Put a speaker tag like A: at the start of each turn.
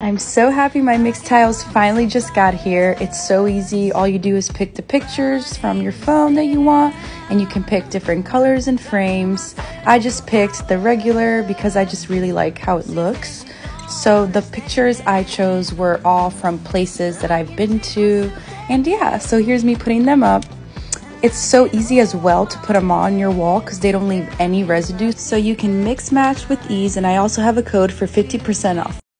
A: I'm so happy my Mixtiles finally just got here. It's so easy. All you do is pick the pictures from your phone that you want and you can pick different colors and frames. I just picked the regular because I just really like how it looks. So the pictures I chose were all from places that I've been to. And yeah, so here's me putting them up. It's so easy as well to put them on your wall because they don't leave any residue. So you can mix match with ease. And I also have a code for 50% off.